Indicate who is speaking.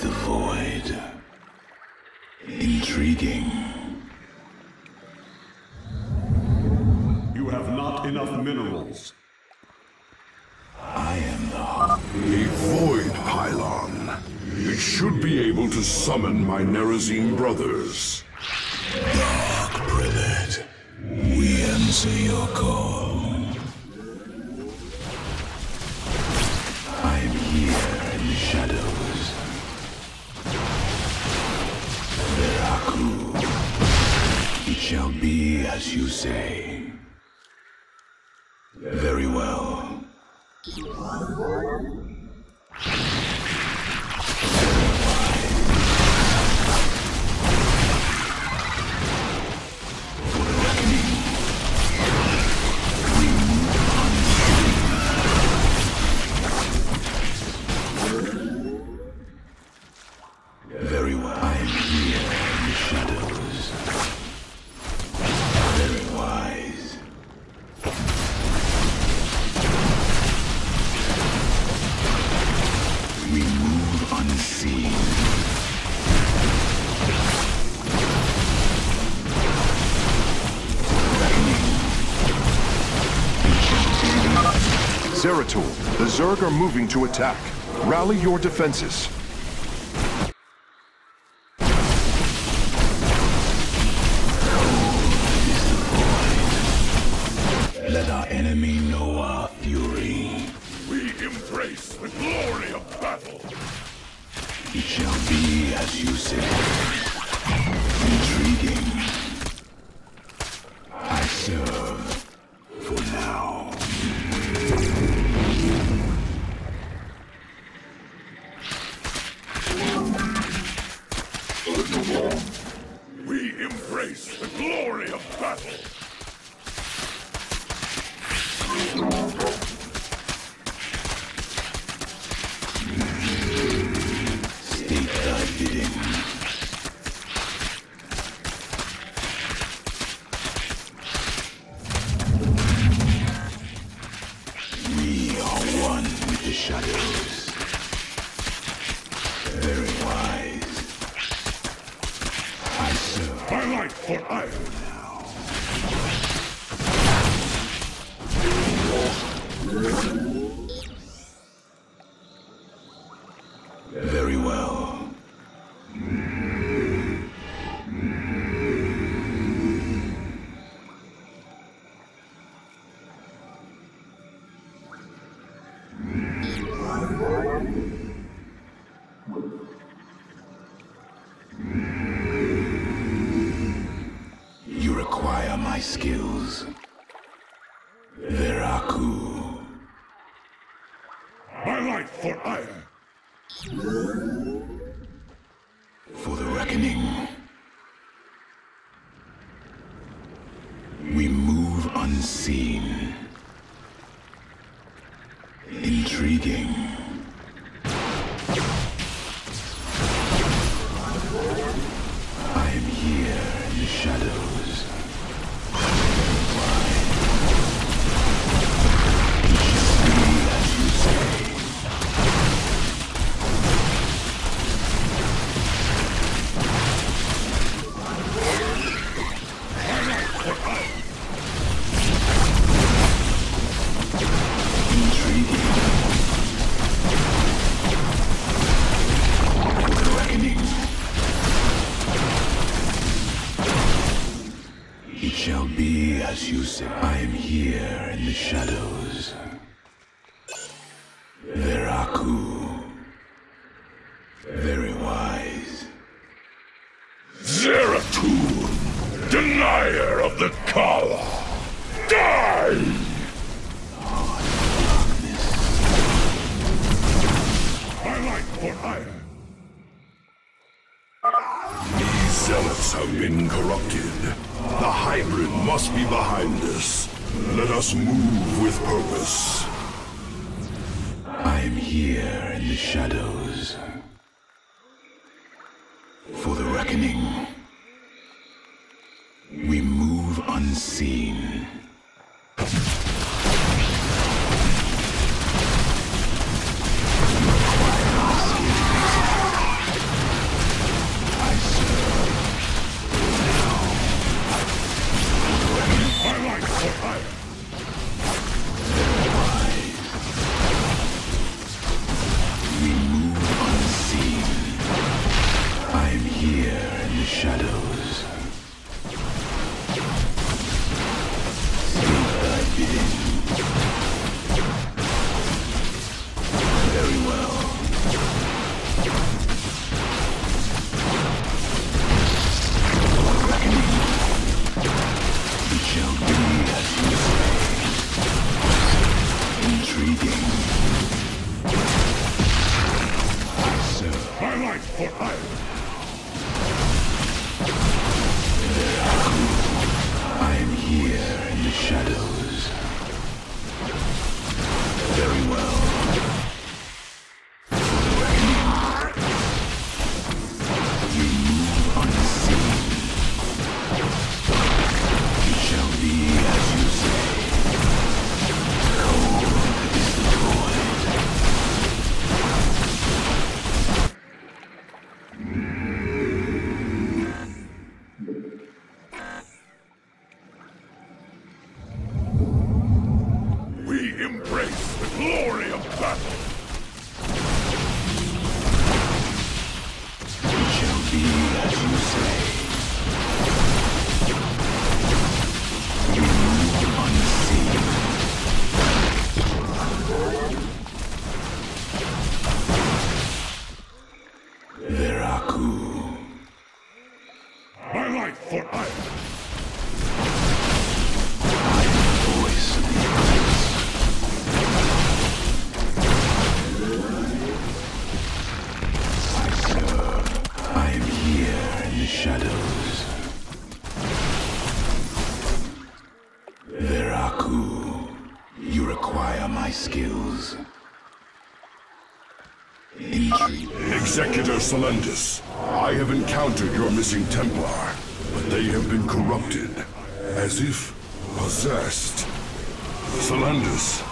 Speaker 1: is the void? Intriguing.
Speaker 2: You have not enough minerals.
Speaker 1: I am the
Speaker 3: A void pylon. It should be able to summon my Nerazim brothers.
Speaker 1: Dark Prelate. We answer your call. Shall be as you say. Very well.
Speaker 4: Zeratul, the Zerg are moving to attack. Rally your defenses.
Speaker 1: Let our enemy know our fury.
Speaker 3: We embrace the glory of battle.
Speaker 1: It shall be as you say. Very wise. I serve.
Speaker 3: My life for Aiur.
Speaker 1: Very well. You require my skills. Veraku.
Speaker 3: My life for Aiur.
Speaker 1: for the reckoning. We move unseen. Intriguing. Shall be as you say. I am here in the shadows. Veraku. Very wise.
Speaker 3: Zeratul, denier of the Khala. Die! For Aiur. These zealots have been corrupted. The hybrid must be behind us. Let us move with purpose.
Speaker 1: I am here in the shadows. For the reckoning. We move unseen.
Speaker 3: For!
Speaker 1: I am here in the shadows.
Speaker 3: We embrace the glory of battle!
Speaker 1: It shall be as you say. You
Speaker 3: my
Speaker 1: skills. Intrigue.
Speaker 3: Executor Selendis, I have encountered your missing Templar, but they have been corrupted, as if possessed. Selendis,